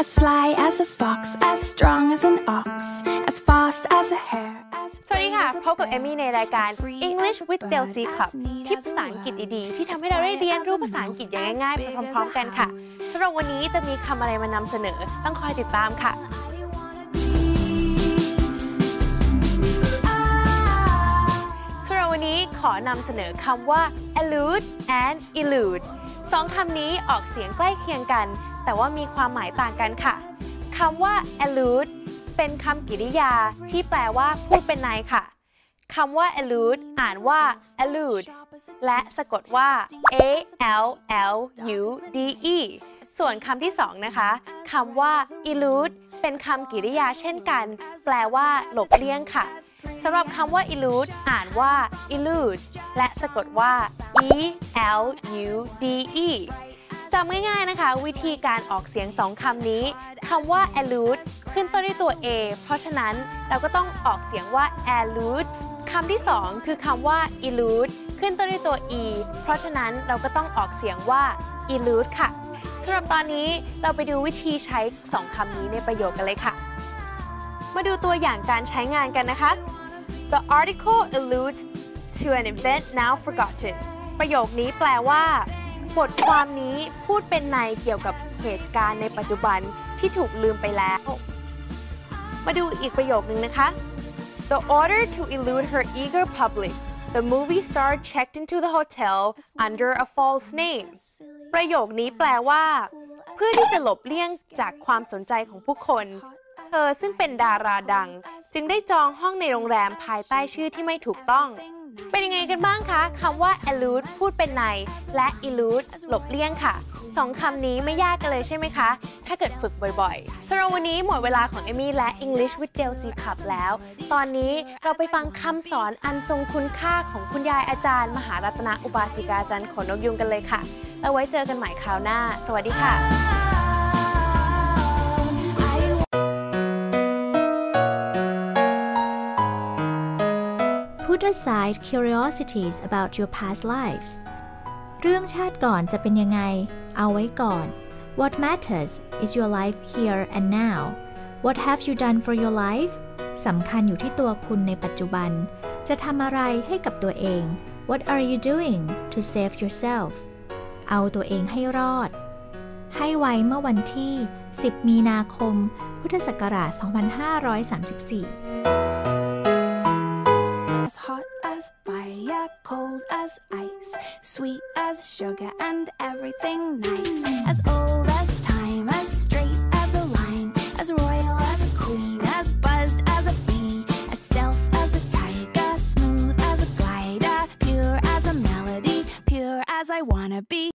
As sly as a fox, as strong as an ox, as fast as a hare. as สวัสดีค่ะ brave as พบกับ a เอ bear, มี่ในรายการ as free English as a with bird, Delcy as Club neat ที่ as ภา a ษาอังกฤษ worm, ดีๆ ที่ทำ as ให้เราได้เรียนรู้ quiet ภาษาอังกฤษอย่าง as ง่ายๆไป big พร้อม as ๆ a กันค่ะ house. สำหรับวันนี้จะมีคำอะไรมานำเสนอ ต้องคอยติดตามค่ะ สำหรับวันนี้ขอนำเสนอคำว่า elude and elude สองคำนี้ออกเสียงใกล้เคียงกัน แต่ว่ามีความหมายต่างกันค่ะคำว่า elude เป็นคำกริยาที่แปลว่าพูดเป็นในค่ะคำว่า elude อ่านว่า elude และสะกดว่า a l l u d e ส่วนคำที่สองนะคะคำว่า elude เป็นคำกริยาเช่นกัน แปลว่า หลบเลี่ยงค่ะสำหรับคำว่า elude อ่านว่า elude และสะกดว่า e l u d e จำง่ายๆนะคะ วิธีการออกเสียงสองคำนี้คำว่า elude ขึ้นต้นด้วยตัว a เพราะฉะนั้นเราก็ต้องออกเสียงว่า elude คำที่สองคือคำว่า elude ขึ้นต้นด้วยตัว e เพราะฉะนั้นเราก็ต้องออกเสียงว่า elude ค่ะสำหรับตอนนี้เราไปดูวิธีใช้สองคำนี้ในประโยคกันเลยค่ะ มาดูตัวอย่างการใช้งานกันนะคะ The article alludes to an event now forgotten ประโยคนี้แปลว่า บทความนี้พูดเป็นในเกี่ยวกับเหตุการณ์ในปัจจุบันที่ถูกลืมไปแล้ว มาดูอีกประโยคนึงนะคะ The order to elude her eager public the movie star checked into the hotel under a false name ประโยคนี้แปลว่า เพื่อที่จะหลบเลี่ยงจากความสนใจของผู้คน เธอซึ่งเป็นดาราดัง จึงได้จองห้องในโรงแรมภายใต้ชื่อที่ไม่ถูกต้อง เป็นยังไงกันบ้างคะคำว่า elude พูดเป็นใน และ elude หลบเลี่ยงค่ะสองคำนี้ไม่ยากกันเลยใช่ไหมคะ ถ้าเกิดฝึกบ่อยๆสำหรับวันนี้หมดเวลาของเอมี่และ English with Delcy Club แล้ว ตอนนี้เราไปฟังคำสอนอันทรงคุณค่าของคุณยายอาจารย์ มหารัตนอุบาสิกาจันทร์ขนนกยุงกันเลยค่ะแล้วไว้เจอกันใหม่คราวหน้า สวัสดีค่ะ Put aside curiosities about your past lives เรื่องชาติก่อนจะเป็นยังไง เอาไว้ก่อน What matters is your life here and now What have you done for your life สำคัญอยู่ที่ตัวคุณในปัจจุบัน จะทำอะไรให้กับตัวเอง What are you doing to save yourself เอาตัวเองให้รอด ให้ไว้เมื่อวันที่ 10 มีนาคม พุทธศักราช 2534 as fire, cold as ice, sweet as sugar, and everything nice. As old as